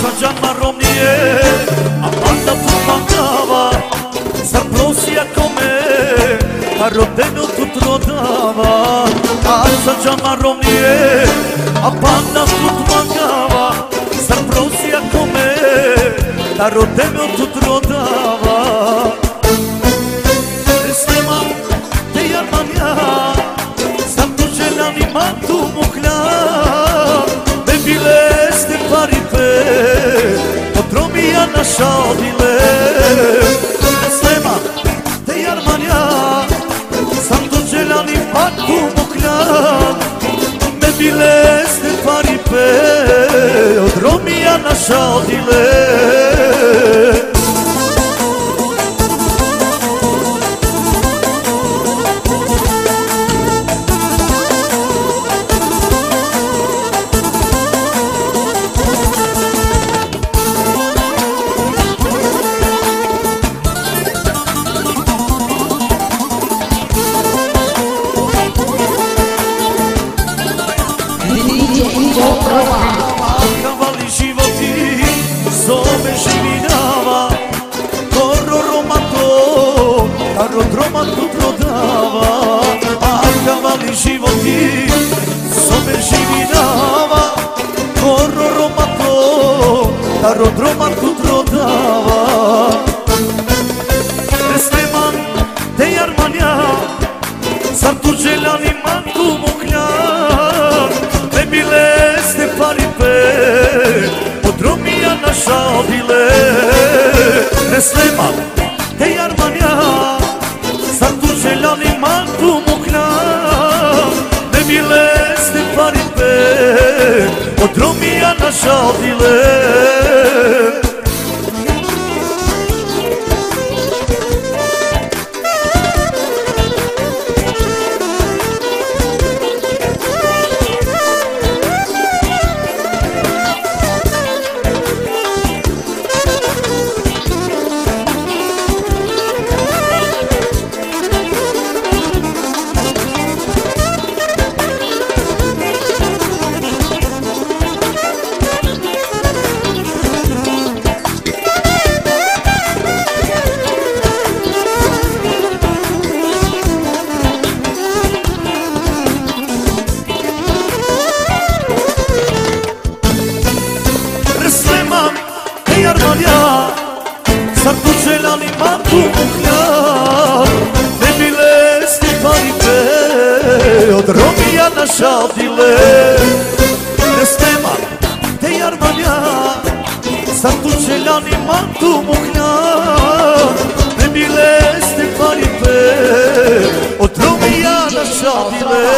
Soy llama Romnier a rodeno tu trodava A sa gjama romnije, a panda tu mancava Zar prosija kome, a rodeno tu trodava Snema te jarmanja, sam tu željani mantu mukla Me bile ste paripe, odromija naša odile Me bile ste paripe, odromija naša odile Kavali životi zove živinava Koro romato, karo dromato prodava. A kavali životi zove živinava Koro romato, karo dromato prodava Resleman tu željani paripe Odromija naša odile Resleman te jarmanja. Zar tu željani mantu mukljan Ne bile ste paripe Odromija naša odile Resleman jarmalja Zar tu željani mantu muhlja Ne bile sti paripe Od romija naša odile. Resleman te jarmalja Zar tu željani mantu muhlja Ne bile sti paripe Od romija naša odile